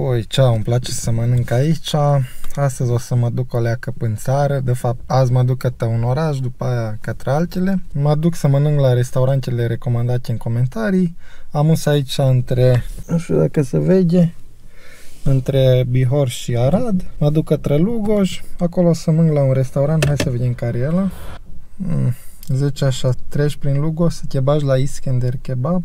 Ui, ce îmi place să mănânc aici. Astăzi o să mă duc o leacă în țară. De fapt, azi mă duc către un oraș, după aia către altele. Mă duc să mănânc la restaurantele recomandate în comentarii. Am us aici între, nu știu dacă se vede, între Bihor și Arad. Mă duc către Lugoj. Acolo o să mănânc la un restaurant. Hai să vedem care e ăla. Mm. Zice așa, treci prin Lugoj să te bagi la Iskender Kebab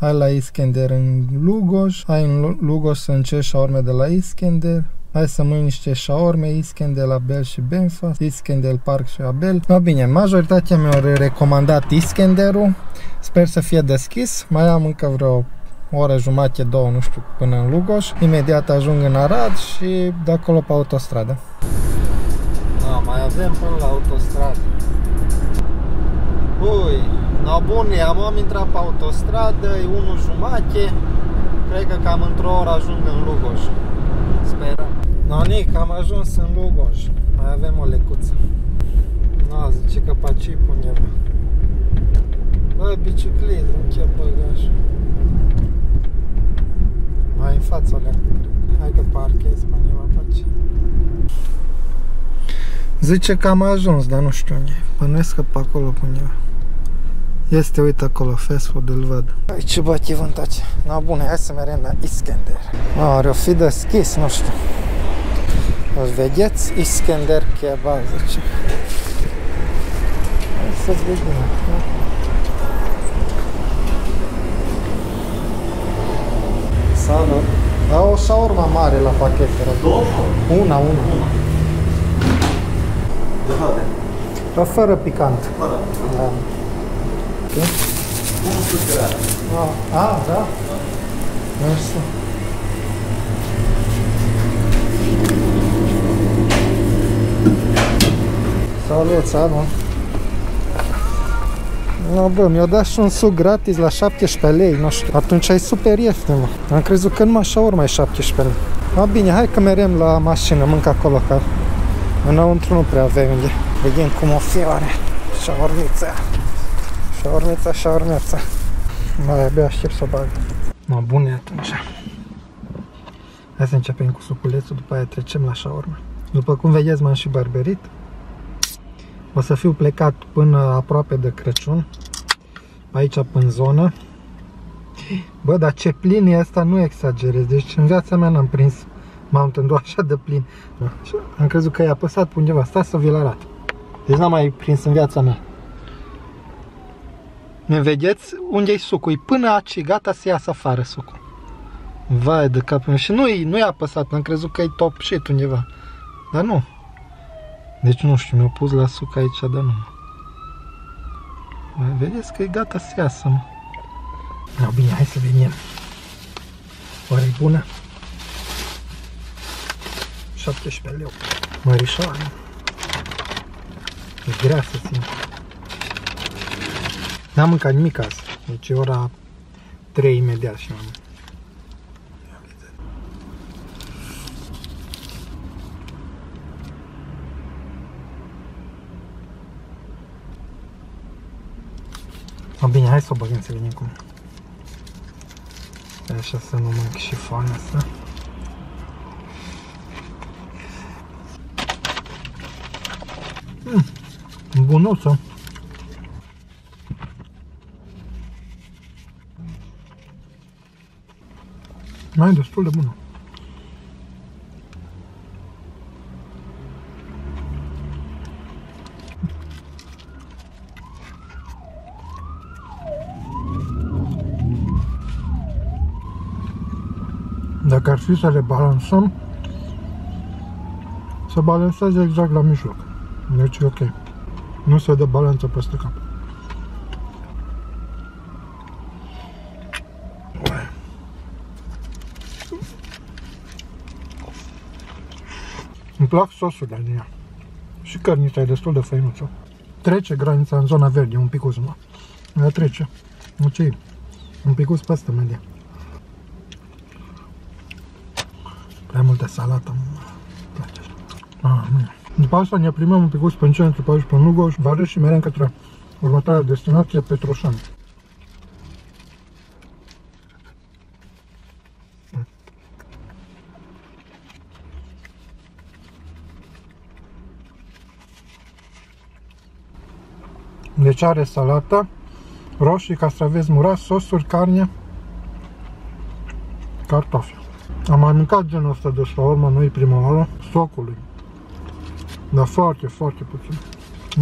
hai la Iskender în Lugoj, hai în Lugoj să încerci șaorme de la Iskender, hai să mănânci niște șaorme, Iskender la Bel și Benfa, Iskender Park și Abel. No bine, majoritatea mi-au recomandat Iskenderul, sper să fie deschis, mai am încă vreo o oră jumate, două, nu știu, până în Lugoj. Imediat ajung în Arad și de acolo pe autostradă. Da, mai avem până la autostradă. Ui, no bun, am, am intrat pe autostradă, e 1 jumate, cred că cam într-o oră ajung în Lugoj. Sperăm. No, Nic, am ajuns în Lugoj. Mai avem o lecuță. No, zice că pe aici undeva. Bă, biciclet, nu chiar băgaj. Mai în fața alea, Hai că parchez pe undeva pe aici. Zice că am ajuns, dar nu știu unde. Pănuiesc că pe acolo pe undeva. Este, uite acolo, fast food îl văd. Aici bate vântace. Na bune, hai să mergem la Iskender. A, are o fi deschis, nu știu. O vedeți? Iskender Kebab, zice. Hai să vedem. Salut. Da o șaurma mare la pachet, Două? Una, una. De toate? Dar fără picant. Fără. Da. Okay. Cum sucrea? Ah, ah, da. Mersi. Salut, salut. No, bă, mi-au dat și un suc gratis la 17 lei, nu știu. Atunci e super ieftin, mă. Am crezut că numai așa urmă e 17 lei. A, bine, hai că merem la mașină, mânc acolo, că înăuntru nu prea avem unde. Vedem cum o fioare. Șaornița. Șaornița, șaornița. Mai abia aștept să o bag. Mă, bune atunci. Hai să începem cu suculețul, după aia trecem la șaormă. După cum vedeți, m-am și barberit. O să fiu plecat până aproape de Crăciun. Aici, în zonă. Bă, dar ce plin e asta, nu exagerez. Deci în viața mea n-am prins Mountain Dew așa de plin. Am crezut că e apăsat pe undeva. Stai să vi-l arat. Deci n-am mai prins în viața mea. Mi vedeți unde e sucul? E până aici, gata să iasă afară sucul. Vai de capul meu. Și nu-i nu apăsat, am crezut că e top shit undeva. Dar nu. Deci nu știu, mi-au pus la suc aici, dar nu. Mai vedeți că e gata să iasă, mă. No, bine, hai să vedem. Oare e bună? 17 leu. Mărișoară. E grea să țin. N-am mâncat nimic azi. Deci e ora 3 imediat și am O, bine, hai să o băgăm să vedem cum. Așa să nu mânc și foamea asta. Mm, bunuță. Mai e destul de bună. Dacă ar fi să le balansăm, să balanseze exact la mijloc. Deci e ok. Nu se dă balanță peste cap. Plac sosurile din ea. Și cărnița e destul de făinuță. Trece granița în zona verde, un pic uzmă. Ea trece. Ok. Un pic peste media. Prea multă salată îmi place așa. Ah, nu. După asta ne primăm un pic pe centru, pe aici, pe Nugoș, Vareș și merem către următoarea destinație, Petroșani. Deci are salată, roșii, castraveți murați, sosuri, carne, cartofi. Am mai mâncat genul ăsta de shawarma noi prima oară, socului. Dar foarte, foarte puțin.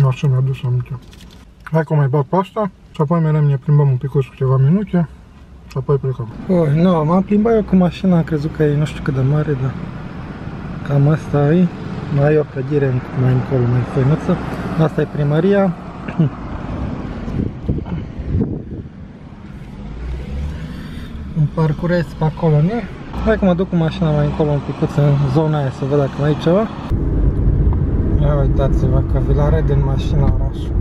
Nu așa mi-a dus aminte. Hai că mai bag pasta și apoi mereu ne plimbăm un pic cu câteva minute și apoi plecăm. Oh, nu, m-am plimbat eu cu mașina, am crezut că e nu știu cât de mare, dar cam asta e. Mai e o clădire mai încolo, mai făinuță. Asta e primăria. Un parcureț pe acolo, nu? Hai că mă duc cu mașina mai încolo un pic în zona aia să văd dacă mai e ceva. Ia uitați-vă că vi-l arăt din mașina orașul.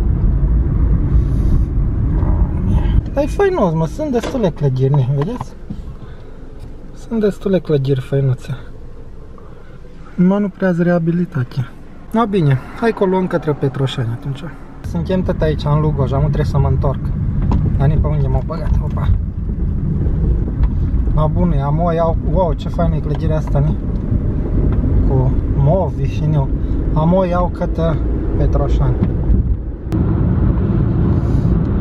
Dar e făinos, mă, sunt destule clădiri, ne, vedeți? Sunt destule clădiri făinuțe. Numai nu prea reabilitate. Na bine, hai că o luăm către Petroșani atunci. Suntem tot aici, în Lugoj, am trebuie să mă întorc. Dar nici pe unde m-au băgat, opa. Na bune, am o iau, wow, ce faină e clădirea asta, ne? Cu movi și nu. Am o iau către Petroșani.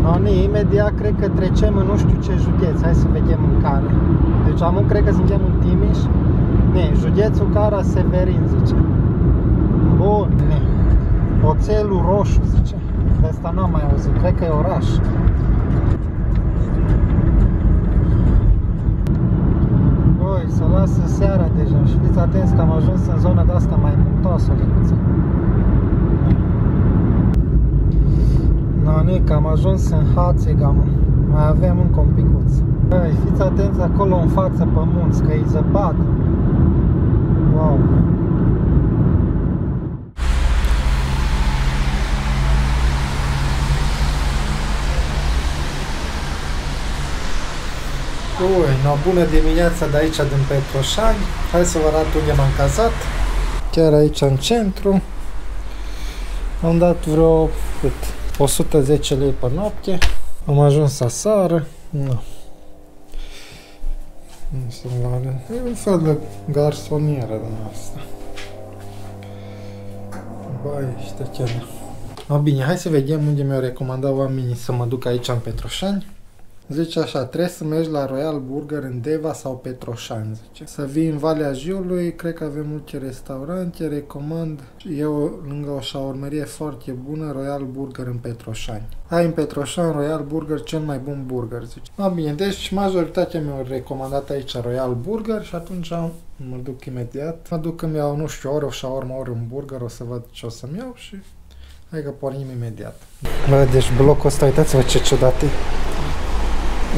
Ani, imediat cred că trecem în nu știu ce județ, hai să vedem în care. Deci am cred că suntem în Timiș, ne, județul Cara Severin, zice. Bun, ne. Oțelul roșu, zice. De asta n-am mai auzit, cred că e oraș. Băi, să lasă seara deja și fiți atenți că am ajuns în zona de asta mai muntoasă, licuță. Nanic, am ajuns în Hațegam. Mai avem încă un picuț. Băi, fiți atenți acolo în față pe munți, că e zăpadă. Wow! Ui, no, bună dimineața de aici din Petroșani. Hai să vă arăt unde m-am cazat. Chiar aici în centru. Am dat vreo cât, 110 lei pe noapte. Am ajuns aseară. No. Nu se vale. E un fel de garsonieră din asta. Bai, ștechele. No, bine, hai să vedem unde mi-au recomandat oamenii să mă duc aici în Petroșani. Zice așa, trebuie să mergi la Royal Burger în Deva sau Petroșani, zice. Să vii în Valea Jiului, cred că avem multe restaurante, recomand. Eu lângă o șaurmerie foarte bună, Royal Burger în Petroșani. Ai în Petroșani Royal Burger, cel mai bun burger, zice. Da, bine, deci majoritatea mi-au recomandat aici Royal Burger și atunci mă duc imediat. Mă duc când iau, nu știu, ori o shawarma, ori un burger, o să văd ce o să-mi iau și hai că pornim imediat. Bă, deci blocul ăsta, uitați-vă ce ciudat e.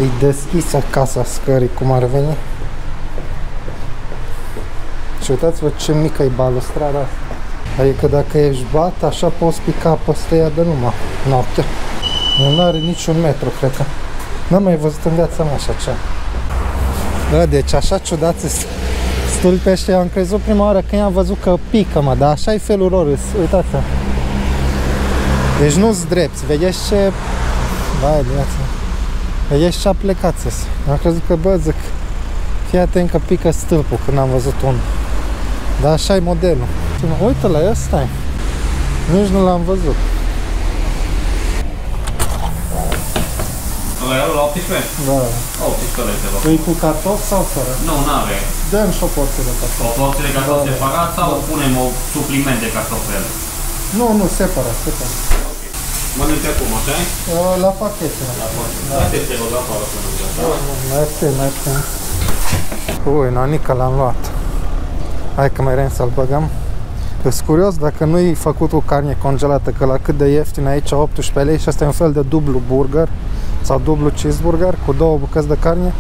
E deschisă casa scării, cum ar veni. Și uitați-vă ce mică e balustrada asta. Adică dacă ești bat, așa poți pica peste ea de numai noaptea. Nu are niciun metru, cred că. N-am mai văzut în viața mea așa ceva. Da, deci așa ciudat stulpe ăștia. Am crezut prima oară când am văzut că pică, mă, dar așa e felul lor. Uitați -vă. Deci nu-s drept. Vedeți ce... Vai, viața. Vedeți ce a plecat sus. Am crezut că, bă, zic, fii atent că pică stâlpul când am văzut unul. Dar așa e modelul. Uite la ăsta Nici nu l-am văzut. Ăla e la 18? Da. 18 lei de Îi cu cartof sau fără? Nu, n-are. Dăm și o porție de cartof. O porție de cartofi Da, da. separat sau punem o supliment de cartofele? Nu, nu, separat, separat. Mănânci acum, așa Uh, La pachete. La porție. Da. Hai te rog afară să nu vreau. Mersi, mersi. Ui, nonica l-am luat. Hai că merem să-l băgăm. Sunt curios dacă nu-i făcut cu carne congelată, că la cât de ieftin aici 18 lei și asta e un fel de dublu burger sau dublu cheeseburger cu două bucăți de carne.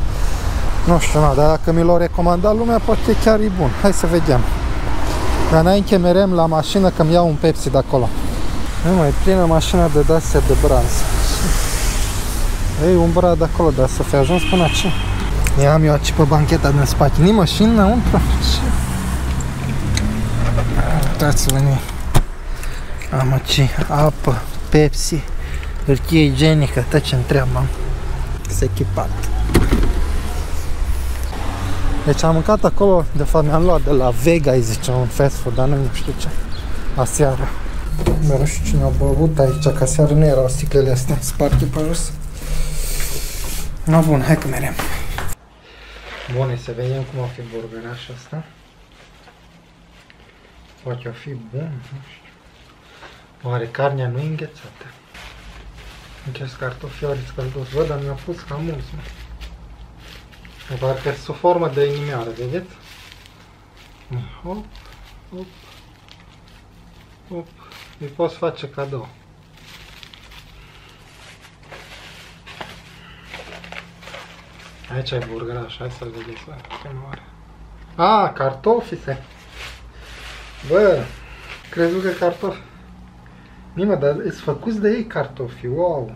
Nu știu, na, dar dacă mi l-o recomandat lumea, poate chiar e bun. Hai să vedem. Dar înainte merem la mașină că mi iau un Pepsi de acolo. Nu mai plină mașina de dasea de braz. Ei, un brad acolo, dar să fi ajuns până aici. Ia am eu aici pe bancheta din spate. Ni mașini înăuntru? Ce? Uitați-vă ni. Am aici apă, Pepsi, hârtie igienică, tot ce întreabă am. S-a echipat. Deci am mâncat acolo, de fapt mi-am luat de la Vega, îi zice, un fast food, dar nu știu ce, aseară. Bă, nu știu cine a băut aici, ca seară nu erau sticlele astea sparte pe jos. No, bun, hai că merem. Bun, să vedem cum a fi burgerașul ăsta. Poate o fi bun, nu știu. Oare carnea nu e înghețată? Încerc cartofi ori scălduți. Văd, dar mi-a pus cam mulți, mă. Parcă sunt o formă de inimioară, vedeți? Hop, hop, hop. Îi poți face cadou. Aici ai burgeraș, hai să-l vedeți la ce mare. A, cartofi se. Bă, crezut că cartofi. Mimă, dar sunt făcuți de ei cartofi, wow.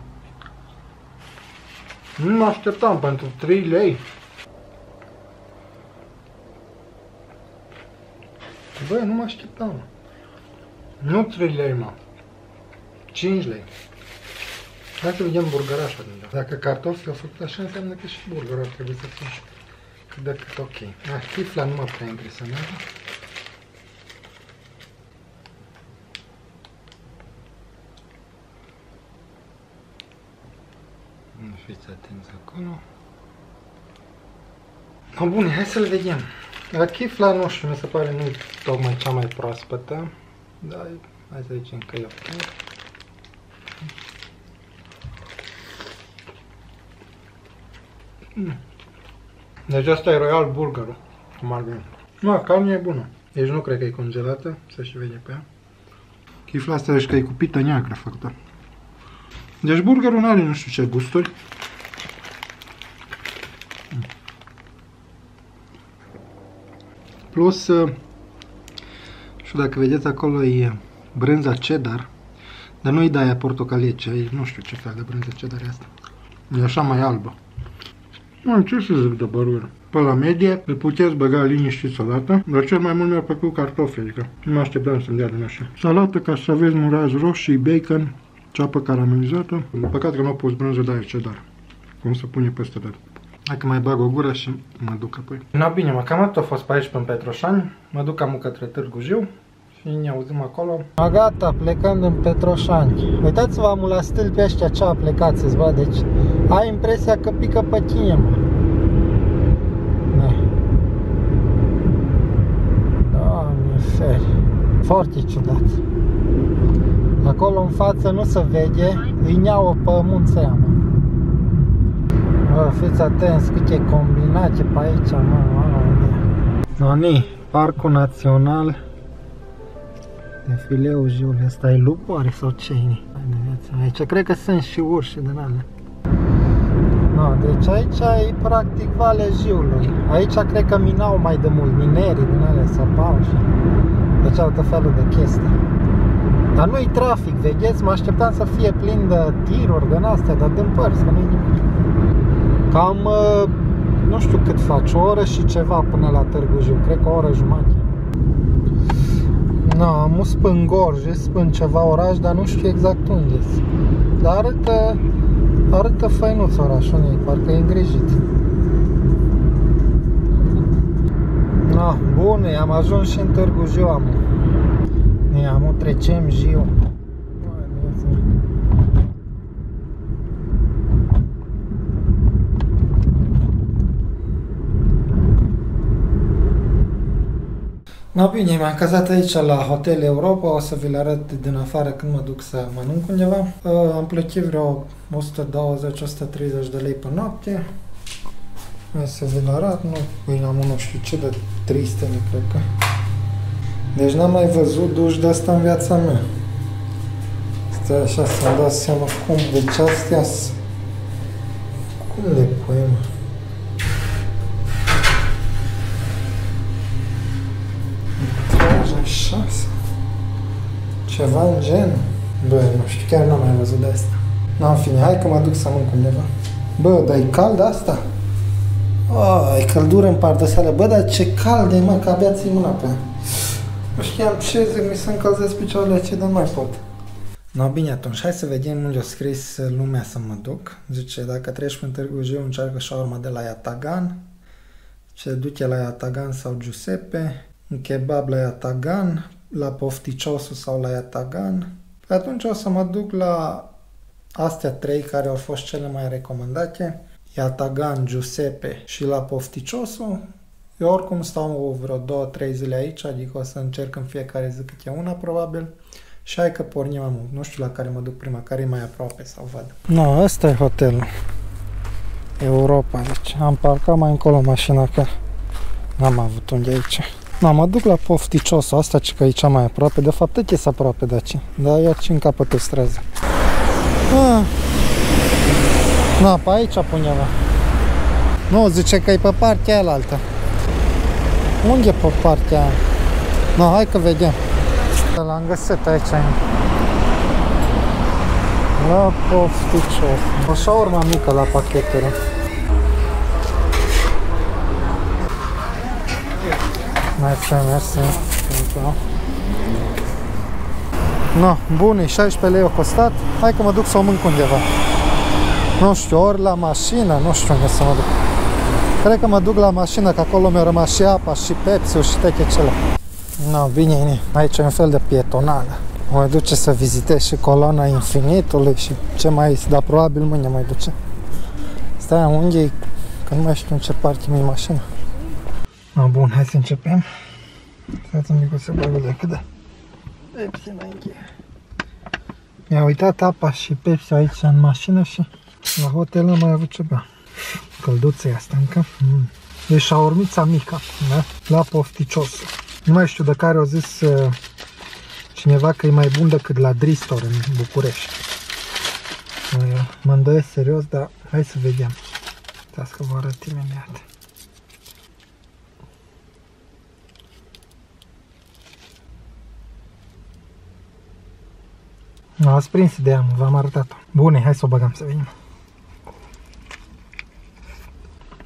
Nu mă așteptam pentru 3 lei. Bă, nu mă așteptam. Nu 3 lei, mă. 5 lei. Hai să vedem burgărașa din Dacă cartofii au făcut așa, înseamnă că și burgerul ar trebui să fie cât de cât ok. Ah, chifla nu mă prea impresionează. Nu fiți atenți acolo. No, bun, hai să-l vedem. La chifla, nu știu, mi se pare nu tocmai cea mai proaspătă. Dar hai să zicem că e ok. Mm. Deci asta e Royal Burgerul, cum ar veni. Nu, carnea e bună. Deci nu cred că e congelată, să și vede pe ea. Chifla asta deci că e cu pită neagră făcută. Deci burgerul nu are nu știu ce gusturi. Plus, uh, știu dacă vedeți acolo e brânza cheddar, dar nu e de aia portocalie, ci e nu știu ce fel de brânză cheddar e asta. E așa mai albă. Nu, ce să zic de burger? Pe la medie, îl puteți băga liniștit salată, dar cel mai mult mi-a plăcut cartofi, adică nu mă așteptam să-mi dea din așa. Salată ca să aveți muraz roșii, bacon, ceapă caramelizată. Păcat că nu au pus brânză de aia cheddar. Cum se pune peste tot. Hai că mai bag o gură și mă duc apoi. Na bine, mă, cam atât a fost pe aici pe Petroșani. Mă duc cam către Târgu Jiu și ne auzim acolo. A, gata, plecând în Petroșani. Uitați-vă amul la stâlpi ăștia ce a plecat să bă, deci ai impresia că pică pe tine, mă. Doamne, feri. Foarte ciudat. Acolo în față nu se vede, îi neau pe munța mă. Bă, fiți atenți câte combinații pe aici, mă, mama mea. Noni, Parcul Național Defileu Jiule, asta e lupoare sau ce Aici cred că sunt și urși din alea. No, deci aici e practic Valea Jiului. Aici cred că minau mai de mult, minerii din alea săpau și făceau tot felul de chestii. Dar nu-i trafic, vedeți? Mă așteptam să fie plin de tiruri din astea, dar din părți, că nu-i nimic. Cam, uh, nu știu cât faci, o oră și ceva până la Târgu Jiu, cred că o oră jumătate. Na, am spun Gorj, spun ceva oraș, dar nu știu exact unde -s. Dar arătă, arătă făinuț orașul unui, parcă e îngrijit. Na, bune, am ajuns și în Târgu Jiu, am. Ne, am trecem Jiu. No bine, m-am cazat aici la Hotel Europa, o să vi-l arăt din afară când mă duc să mănânc undeva. Uh, am plătit vreo 120-130 de lei pe noapte. Hai să vi-l arăt, nu, păi am nu știu ce, de 300 lei, cred că. Deci n-am mai văzut duș de asta în viața mea. Stai așa să-mi dau seama cum, deci astea Cum le pui, mă? Ceva în gen. Bă, nu știu, chiar n-am mai văzut de asta. Nu, în fine, hai că mă duc să mănânc undeva. Bă, dar e cald asta? Oh, e căldură în partea seara. Bă, dar ce cald e, mă, că abia ții mâna pe Nu știam ce zic, mi se încălzesc picioarele ce de mai pot. No, bine atunci, hai să vedem unde a scris lumea să mă duc. Zice, dacă treci prin Târgu Jiu, încearcă urma de la Iatagan. Ce duce la Iatagan sau Giuseppe. Un kebab la Iatagan la Pofticiosul sau la Iatagan, pe atunci o să mă duc la astea trei care au fost cele mai recomandate, Iatagan, Giuseppe și la Pofticiosul. Eu oricum stau vreo două, trei zile aici, adică o să încerc în fiecare zi câte una probabil. Și hai că pornim am, nu știu la care mă duc prima, care e mai aproape sau văd. Nu, no, ăsta e hotelul. Europa, deci am parcat mai încolo mașina că n-am avut unde aici. Nu, mă duc la Pofticiosul, asta ce că e cea mai aproape, de fapt tot e aproape de aici, dar e aici în capătul străzii. Ah. Na, pe aici puneam. Nu, zice că e pe partea aia altă. Unde e pe partea aia? No, hai că vedem. L-am găsit aici. La pofticios. O șaurma mică la pachetele. Mersi, mersi. No, bun, e 16 lei o costat. Hai că mă duc să o mânc undeva. Nu știu, ori la mașină, nu știu unde să mă duc. Cred că mă duc la mașină, că acolo mi-a rămas și apa, și pepsi și techecele. No, bine, aici e un fel de pietonală. Mă duce să vizitez și coloana infinitului și ce mai este, dar probabil mâine mai duce. Stai, unde e? Că nu mai știu în ce parte mi-e mașina. No, bun, hai să începem. Stați un mic să bagă de cât de. Pepsi înainte. Mi-a uitat apa și Pepsi aici în mașină și la hotel am mai avut ceva. Călduță e asta încă. Mm. E șaurmița mică, da? La pofticios. Nu mai știu de care au zis uh, cineva că e mai bun decât la Dristor în București. Uh, mă îndoiesc serios, dar hai să vedem. Stați că vă arăt imediat. Ați prins ideea, v-am arătat-o. Bune, hai să o băgăm să vedem.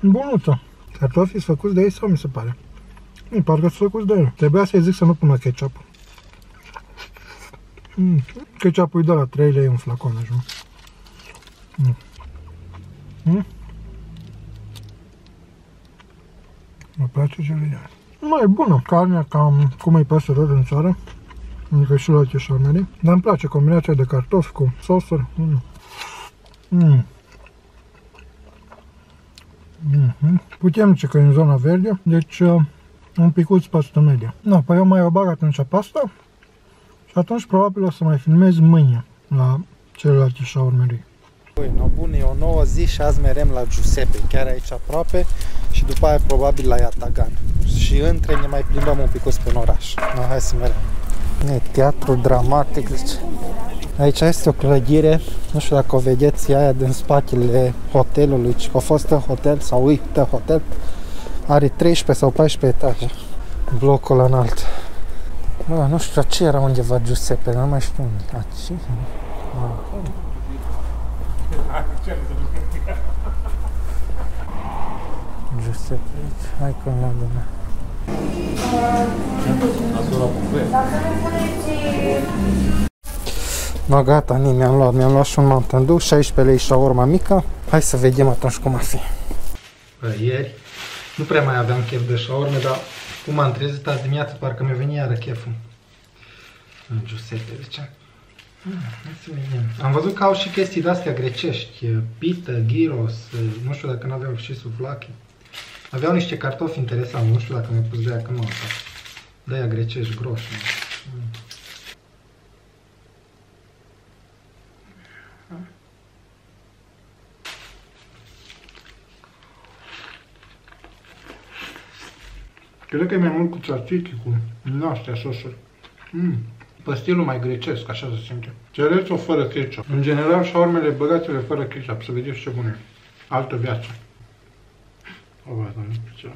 Bunuță. Cartofii sunt făcuți de ei sau mi se pare? Nu, parcă sunt făcuți de ei. Trebuia să-i zic să nu pună ketchup. Mm. Ketchup-ul e de la 3 lei un flacon, așa. Mm. Mm? Mă place ce vede. Mai bună. Carnea cam cum e peste tot în țară. Adică și la alte șarmele. Dar îmi place combinația de cartofi cu sosuri. Mm. Mm. Mm -hmm. Putem zice că e în zona verde, deci uh, un picuț pasta media. Nu, păi eu mai o bag atunci pasta și atunci probabil o să mai filmez mâine la celelalte șaurmerii. Păi, no bun, e o nouă zi și azi merem la Giuseppe, chiar aici aproape și după aia probabil la Iatagan. Și între ne mai plimbăm un picuț pe oraș. No, hai să merem. E teatru dramatic, zice. Aici este o clădire, nu știu dacă o vedeți, aia din spatele hotelului, ci a fost hotel sau uită hotel. Are 13 sau 14 etaje. Blocul înalt. Bă, nu știu ce era undeva Giuseppe, nu mai știu unde. Aici? Giuseppe, hai că mi-am Dacă nu puneți No gata, ni mi-am luat, mi-am luat și un Mountain Dew, 16 lei și o urma mică. Hai să vedem atunci cum ar fi. Bă, ieri nu prea mai aveam chef de șaurme, dar cum m-am trezit azi dimineață, parcă mi-a venit iară cheful. În Giuseppe, deci. Hai să vedem. Am văzut că au și chestii de-astea grecești, pită, gyros, nu știu dacă n-aveau și suflache. Aveau niște cartofi interesanti, nu știu dacă mi-a pus de aia că nu De-aia grecești groși. Mm. Cred că e mai mult cu tzatziki, cu noastea sosuri. Mm. Pe stilul mai grecesc, așa se simte. Cereți-o fără ketchup. În general, șaurmele băgați-le fără ketchup, să vedeți ce bune. Altă viață. O, bă, ce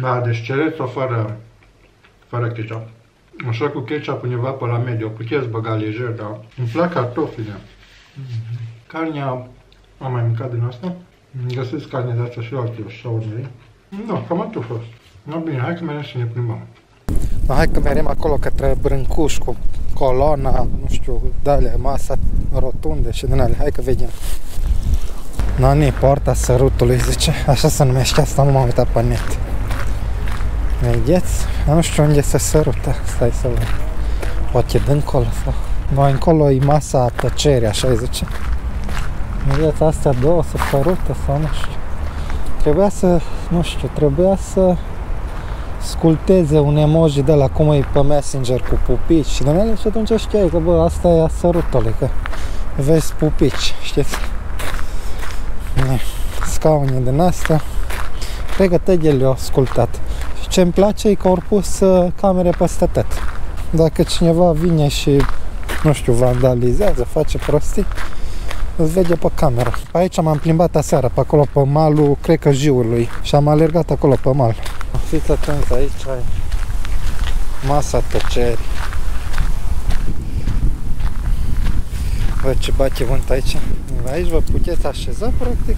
Da, deci cereți-o fără, fără ketchup. Așa cu ketchup undeva pe la mediu, puteți băga lejer, dar îmi plac cartofile. Mm -hmm. Carnea am mai mâncat din asta. Găsesc carne de asta și la alte șaurmele. Da, cam atât a fost. No, bine, hai că merem să ne plimbăm. Da, hai că merem acolo către Brâncuș cu coloana, nu știu, de masa rotunde și din alea. Hai că vedem. Nani, poarta sărutului, zice. Așa se numește asta, nu m-am uitat pe net. Vedeți? Nu știu unde se sărută. Stai să văd. Poate dincolo sau... Mai încolo e masa tăcerii, așa îi zice. Vedeți, astea două se sărută sau nu știu. Trebuia să, nu știu, trebuia să sculteze un emoji de la cum e pe Messenger cu pupici și din ele și atunci știai că bă, asta e a sărutului, că vezi pupici, știți? Ne, Scaune din astea, cred că tăghe le-au sculptat. Și ce îmi place e că au pus uh, camere peste tot. Dacă cineva vine și, nu știu, vandalizează, face prostii, îl vede pe cameră. Pe aici m-am plimbat aseară, pe acolo, pe malul, cred că jiului, și am alergat acolo pe mal. Fiți atenți, aici ai masa tăcerii. Văd ce bate vânt aici. Aici vă puteți așeza, practic,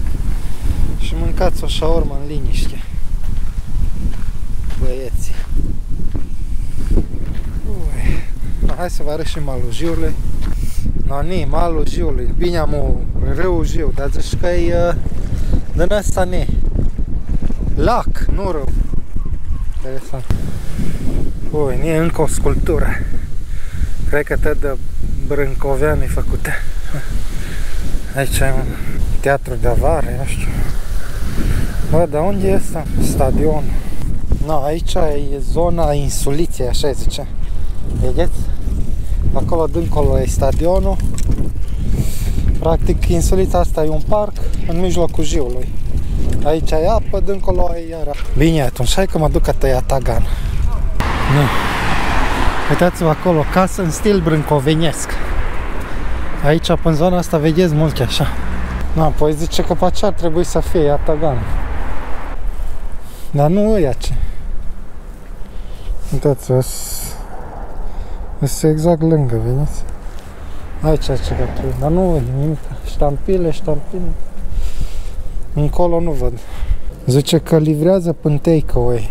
și mâncați o șaormă în liniște. Băieții. Ui. No, hai să vă arăt și malul jiului. No, ni, malul jiului. Bine am o râu jiu, dar zici că e uh, din ăsta ne. Lac, nu râu. Interesant. Ui, e încă o sculptură. Cred că tot de Brâncovean e făcută. Aici e un teatru de avară, nu știu. Bă, dar unde e asta? Stadionul. No, aici e zona insuliței, așa îi zice. Vedeți? Acolo dincolo e stadionul. Practic, insulița asta e un parc în mijlocul jiului. Aici e apă, dincolo e iară. Bine, atunci hai că mă duc a tăia tagan. Nu. Uitați-vă acolo, casă în stil brâncovenesc. Aici, în zona asta, vedeți multe așa. Na, păi zice că pe aceea ar trebui să fie Iatagan. Dar nu e ce. Uitați-vă, sunt exact lângă, vedeți? Aici e ceva trebuie, dar nu văd nimic. Ștampile, ștampile. Încolo nu văd. Zice că livrează până takeaway.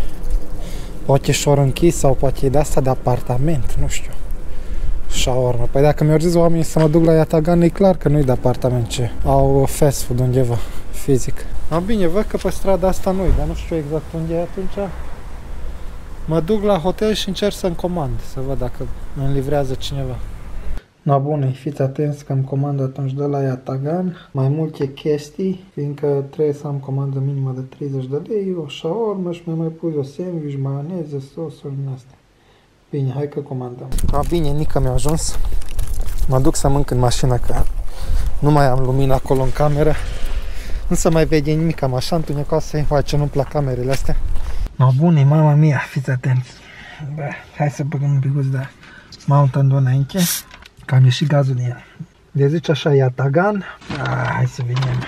Poate și-or închis sau poate e de asta de apartament, nu știu. Shawarma. Păi dacă mi-au zis oamenii să mă duc la Yatagan, e clar că nu-i de apartament, ce au fast food undeva, fizic. Am bine, văd că pe strada asta nu dar nu știu exact unde e atunci. Mă duc la hotel și încerc să-mi comand, să văd dacă îmi livrează cineva. Na bune, fiți atenți că îmi comand atunci de la Yatagan mai multe chestii, fiindcă trebuie să am comandă minimă de 30 de lei, o shawarma și mai mai pus o sandwich, maioneză, sosuri din astea. Bine, hai că comandăm. A, bine, nică mi-a ajuns. Mă duc să mânc în mașină, că nu mai am lumină acolo în cameră. Nu se mai vede nimic, am așa întunecoasă, hai ce nu-mi plac camerele astea. No, bune, mama mia, fiți atenți. Bă, hai să băgăm un pic de mountain dew înainte, că am ieșit gazul din el. De zice așa, ia tagan. Ah, hai să vedem.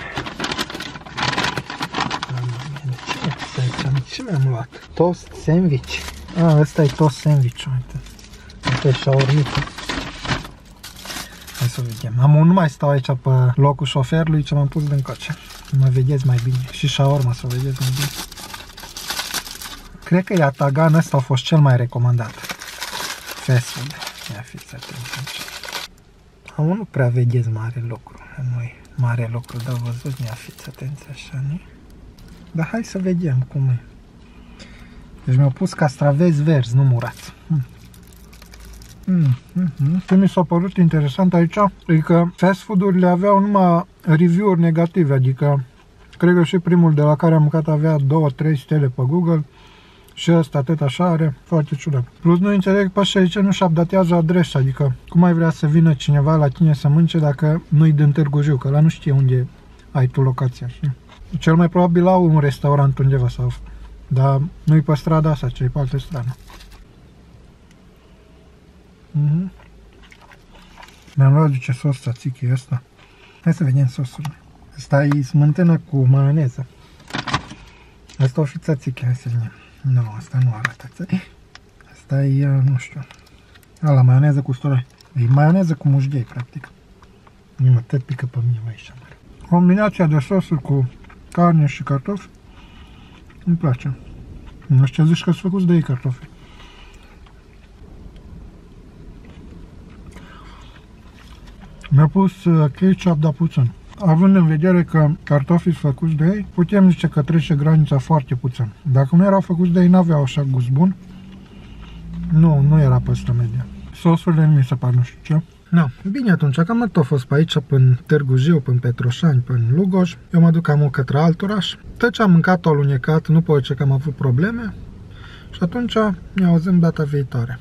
Ce mi-am luat? Toast sandwich. Ah, ăsta e toast sandwich, uite. Asta e șaormică. Hai să vedem. Am nu mai stau aici pe locul șoferului, ce m-am pus din coce. Mă vedeți mai bine. Și șaorma să vedeți mai bine. Cred că Yatagan ăsta a fost cel mai recomandat. Fast food. Ia fiți atenți Am nu prea vedeți mare lucru. Noi mare lucru de văzut. Ia fiți atenți așa, nu? Dar hai să vedem cum e. Deci mi-au pus castraveți verzi, nu murați. Mm. Mm, mm, mm. Ce mi s-a părut interesant aici e că fast food-urile aveau numai review-uri negative, adică cred că și primul de la care am mâncat avea 2-3 stele pe Google și ăsta atât așa are, foarte ciudat. Plus nu înțeleg pe așa aici nu-și updatează adresa, adică cum ai vrea să vină cineva la tine să mânce dacă nu-i din Târgu Jiu, că la nu știe unde ai tu locația, știi? Cel mai probabil au un restaurant undeva sau dar nu-i pe strada asta, ci pe altă stradă. Mm-hmm. Mi-am luat ce sos tzatziki ăsta. Hai să vedem sosul. Asta e smântână cu maioneză. Asta o fi tzatziki, hai să vedem. Nu, asta nu arată tzatziki. Asta e, nu știu, la maioneză cu usturoi. E maioneză cu mușghei, practic. Mă, tot pică pe mine aici. Combinația de sosuri cu carne și cartofi îmi place. Nu știu ce zici că sunt făcuți de ei cartofi. Mi-a pus uh, ketchup, dar puțin. având în vedere că cartofii sunt făcuți de ei, putem zice că trece granița foarte puțin. Dacă nu erau făcuți de ei, n-aveau așa gust bun. Nu, nu era păstă media. Sosul de mi se pare nu știu ce. Da, bine atunci, cam atât a fost pe aici, până Târgu Jiu, până Petroșani, până Lugoj. Eu mă duc am către alt oraș. Tot ce am mâncat, o alunecat, nu pot ce că am avut probleme. Și atunci ne auzim data viitoare.